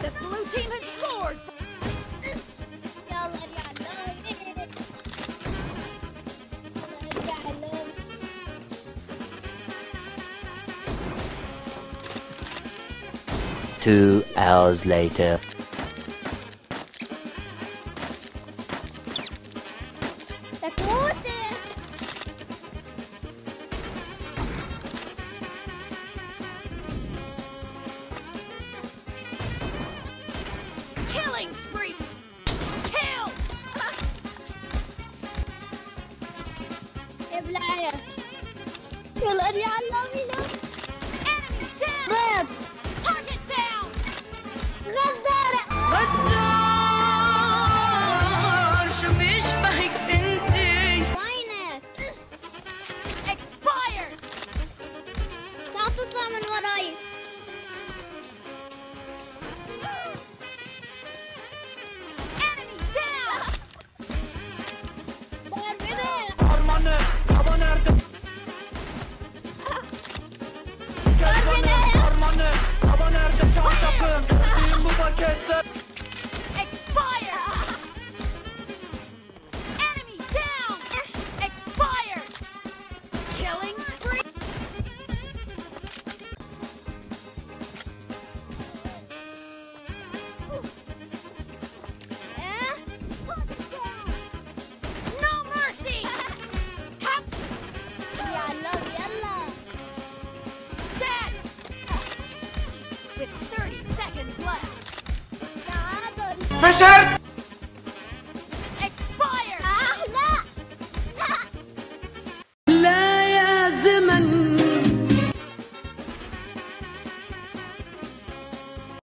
The blue team has scored! Two hours later. That's awesome! بالعيا يلا يا علامي Get the... Fisher!